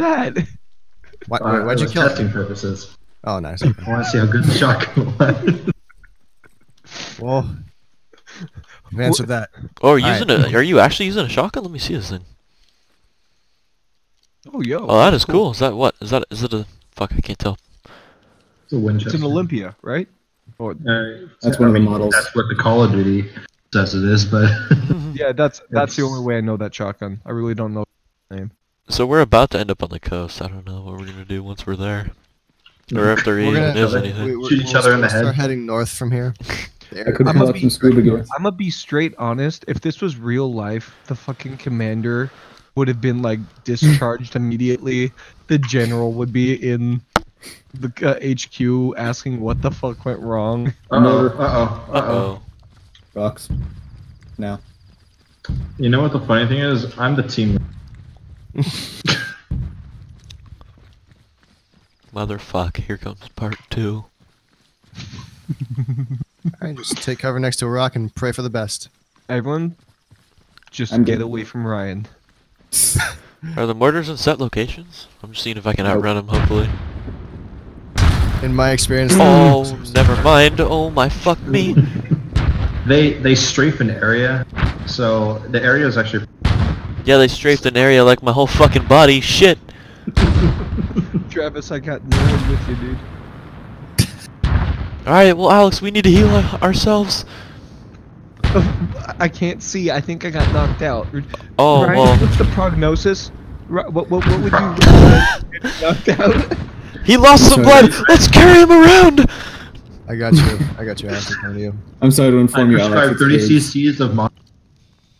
that? Why, Uh, why'd it you was kill him? testing purposes. Oh, nice. I want to see how good the shotgun was. Well, you answered that. Oh, are you Alright. using a? Are you actually using a shotgun? Let me see this thing. Oh, yo. Oh, that is cool. Is that what? Is that? Is it a? Fuck, I can't tell. It's a Winchester. It's an Olympia, right? Or, Uh, That's I one of the models. That's what the Call of Duty says it is, but yeah, that's that's the only way I know that shotgun. I really don't know the name. So we're about to end up on the coast. I don't know what we're gonna do once we're there, or if there We're even gonna- is we- anything. We, we, Shoot each other in the start head. heading north from here. The I could I'm, gonna be some scuba gear. I'm gonna be straight honest. If this was real life, the fucking commander would have been like discharged immediately. The general would be in the uh, HQ asking what the fuck went wrong. uh oh, uh oh, Uh oh. Rocks. Now. You know what the funny thing is? I'm the team. Motherfuck. Here comes part two. Alright, just take cover next to a rock and pray for the best. Everyone, just I'm get good. away from Ryan. Are the mortars in set locations? I'm just seeing if I can outrun them. Hopefully. In my experience, Oh, never mind. Oh my fuck me. They they strafe an area, so the area is actually. Yeah, they strafed an area like my whole fucking body. Shit. Travis, I got nailed with you, dude. Alright, well, Alex, we need to heal our- ourselves. I can't see. I think I got knocked out. Oh, Ryan, well. what's the prognosis? Ri- What, what, what would you get knocked out? He lost some blood. Let's carry him around. I got you. I got you. Alex, in front of you. I'm sorry to I inform you, Alex. prescribe it's 30 cc's of mon-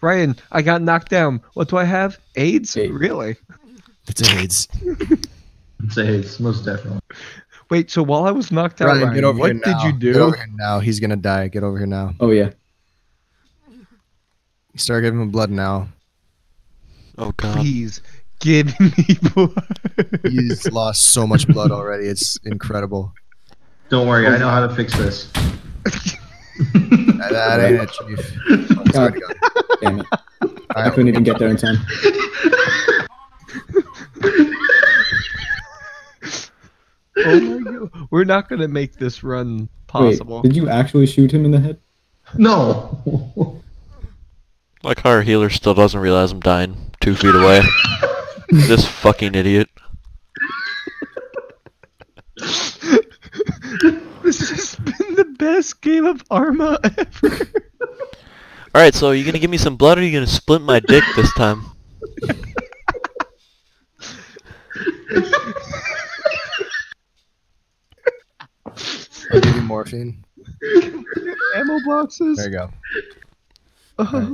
Ryan, I got knocked down. What do I have? AIDS? AIDS. Really? It's AIDS. It's AIDS, most definitely. Wait, so while I was knocked out, Ryan, Ryan, get over what here did now. you Get do? over here now. He's gonna die. Get over here now. Oh yeah. You Start giving him blood now. Oh god. Please give me blood. He's lost so much blood already. It's incredible. Don't worry, I know how to fix this. That, that ain't it, Chief. It's already gone. Damn it. I Alright, couldn't even get there in time. oh my god. We're not gonna make this run possible. Wait, did you actually shoot him in the head? No. Like our healer still doesn't realize I'm dying two feet away. this fucking idiot. this has been the best game of Arma ever. Alright, so are you gonna give me some blood or are you gonna splint my dick this time? I'll give you morphine. Ammo boxes. There you go. Oh,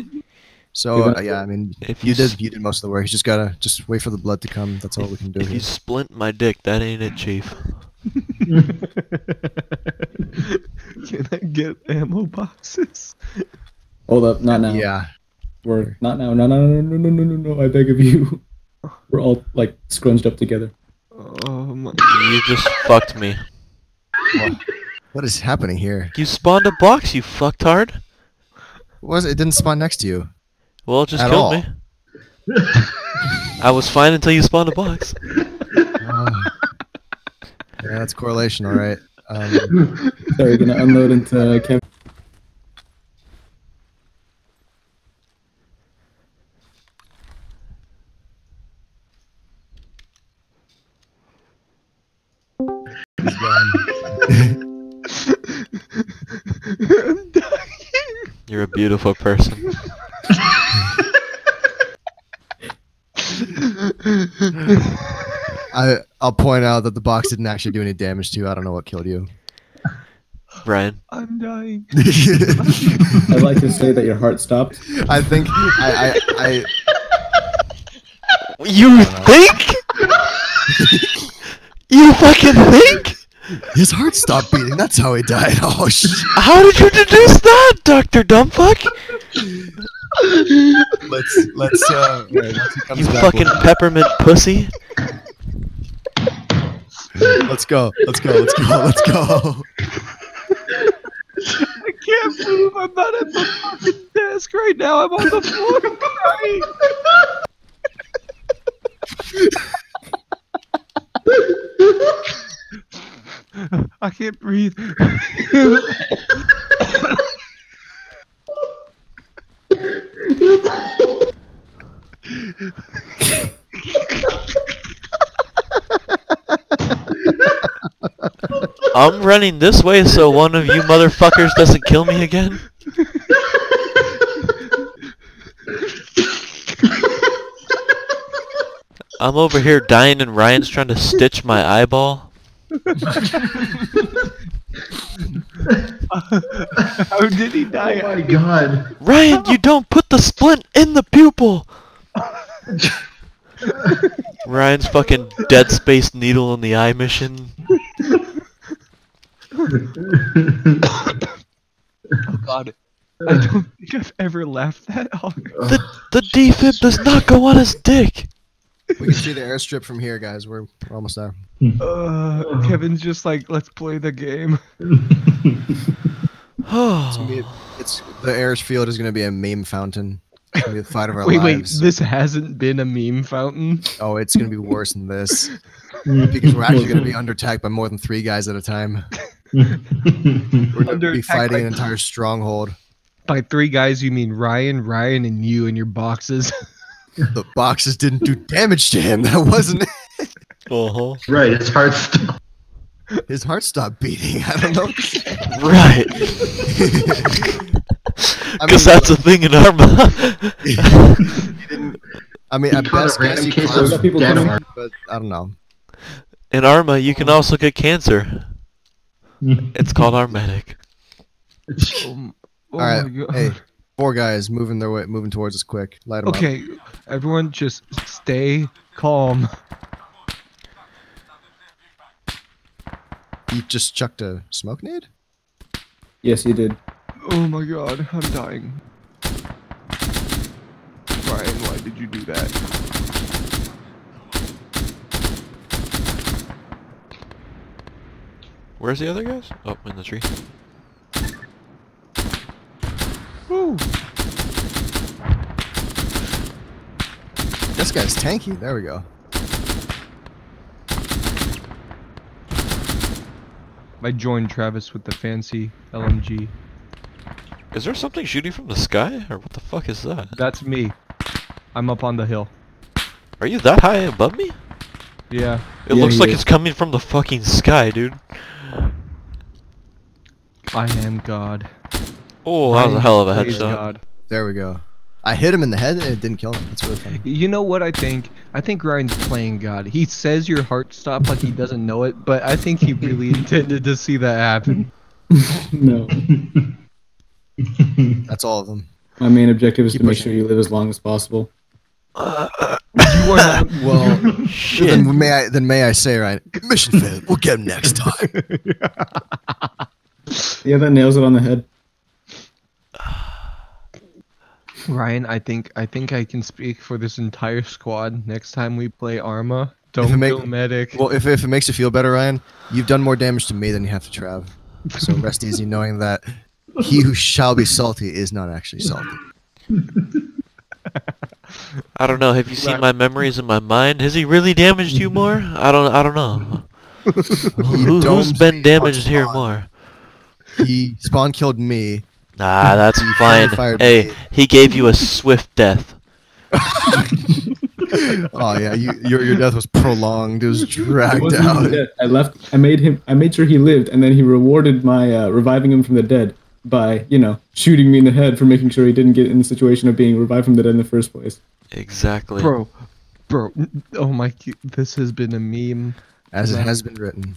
So uh, yeah, I mean, If you you did you did most of the work. You just gotta just wait for the blood to come. That's all we can do. If here. you splint my dick, that ain't it, Chief. Can I get ammo boxes? Hold up, not now. Yeah. We're not now. No, no, no, no, no, no, no, no. I beg of you. We're all like scrunched up together. Oh my. You just fucked me. What is happening here? You spawned a box, you fucktard. What was it? It didn't spawn next to you. Well, it just At killed all. me. I was fine until you spawned a box. Oh. yeah, that's correlation, all right. Um, Sorry, gonna unload into camp. I'm dying. You're a beautiful person. I I'll point out that the box didn't actually do any damage to you. I don't know what killed you. Brian. I'm dying. I'd like to say that your heart stopped. I think I I, You think? you fucking think? I his heart stopped beating. That's how he died. Oh shit. How did you deduce that, Doctor Dumbfuck? Let's let's uh wait, once he comes You fucking we'll- peppermint pussy. let's go. Let's go. Let's go. Let's go. I can't believe I'm not at the fucking desk right now. I'm on the floor crying. I can't breathe. I'm running this way so one of you motherfuckers doesn't kill me again. I'm over here dying and Ryan's trying to stitch my eyeball. How did he die? Oh my god. Ryan, you don't put the splint in the pupil! Ryan's fucking dead space needle in the eye mission. Oh god. I don't think I've ever laughed that hard. The the defib does not go on his dick. We can see the airstrip from here, guys. We're, we're almost there. Uh, Kevin's just like, let's play the game. It's, gonna be, it's the airfield is going to be a meme fountain. It's going to be the fight of our Wait, wait, lives. this hasn't been a meme fountain. Oh, it's going to be worse than this because we're actually going to be under attack by more than three guys at a time. We're going Under to be fighting by- an entire stronghold. By three guys, you mean Ryan, Ryan, and you and your boxes. The boxes didn't do damage to him. That wasn't. Uh-huh. right, it's hard stuff. His heart stopped beating. I don't know. Right. Because mean, that's a thing in Arma. he didn't. I mean, at caught best, random case collapsed, of people dead coming. but I don't know. in Arma, you can also get cancer. It's called Armatic. Oh, oh All right, my God. hey, four guys moving their way, moving towards us quick. Light 'em up. Okay, everyone just stay calm. You just chucked a smoke nade. Yes, you did. Oh my god, I'm dying. Ryan, why did you do that? Where's the other guys? Oh, in the tree. This guy's tanky. There we go. I joined Travis with the fancy LMG. Is there something shooting from the sky? Or what the fuck is that? That's me. I'm up on the hill. Are you that high above me? Yeah. It Yeah, looks like is. it's coming from the fucking sky, dude. I am God. Oh, that was a hell of a headshot. God. There we go. I hit him in the head and it didn't kill him. That's really funny. You know what I think? I think Ryan's playing God. He says your heart stopped like he doesn't know it, but I think he really intended to see that happen. No. That's all of them. My main objective is Keep to make pushing. sure you live as long as possible. You are not. Well, Shit. then may I then may I say right? Mission failed. We'll get him next time. Yeah, that nails it on the head. Ryan, I think I think I can speak for this entire squad. Next time we play Arma, don't make- kill medic. Well, if, if it makes you feel better, Ryan, you've done more damage to me than you have to Trav. So rest easy knowing that he who shall be salty is not actually salty. I don't know. Have you seen my memories in my mind? Has he really damaged you more? I don't. I don't know. Who, who's been damaged here more? He spawn killed me. Nah, that's fine. fired Hey, me. he gave you a swift death. Oh yeah, you, your your death was prolonged. It was dragged wasn't out. I left. I made him. I made sure he lived, and then he rewarded my uh, reviving him from the dead by, you know, shooting me in the head for making sure he didn't get in the situation of being revived from the dead in the first place. Exactly. bro, bro. Oh my, this has been a meme. As it has been written.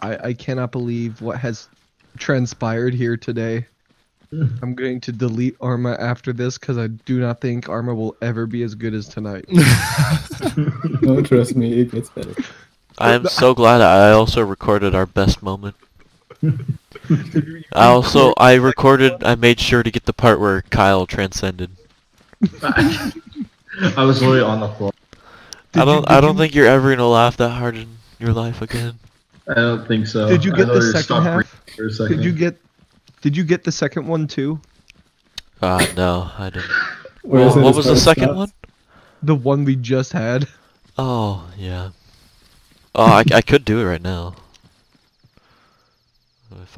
I I cannot believe what has transpired here today. I'm going to delete Arma after this because I do not think Arma will ever be as good as tonight. No, trust me, it gets better. I'm so glad I also recorded our best moment. I also I recorded. I made sure to get the part where Kyle transcended. I was literally on the floor. Did I don't. did I don't you- think you're ever gonna laugh that hard in your life again. I don't think so. Did you get the second stopped half? for a second. Did you get? Did you get the second one too? Uh, no, I didn't. well, what was the second stats? one? The one we just had. Oh yeah. Oh, I, I could do it right now. If